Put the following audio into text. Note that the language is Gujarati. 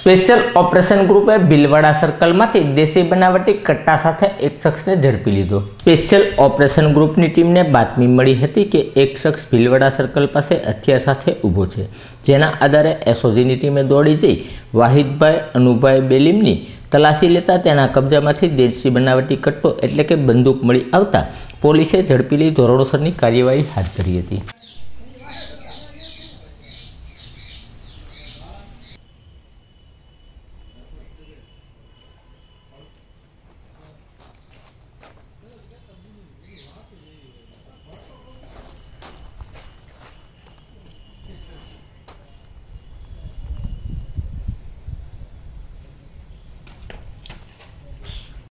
સ્પેશિયલ ઓપરેશન ગ્રુપે ભીલવાડા સર્કલમાંથી દેશી બનાવટી કટ્ટા સાથે એક શખ્સને ઝડપી લીધો. સ્પેશિયલ ઓપરેશન ગ્રુપની ટીમને બાતમી મળી હતી કે એક શખ્સ ભીલવાડા સર્કલ પાસે હથિયાર સાથે ઊભો છે, જેના આધારે એસઓજીની ટીમે દોડી જઈ વાહિદભાઈ અનુભાઈ બેલીમની તલાશી લેતા તેના કબજામાંથી દેશી બનાવટી કટ્ટો એટલે કે બંદૂક મળી આવતા પોલીસે ઝડપી લઈ કાર્યવાહી હાથ ધરી હતી.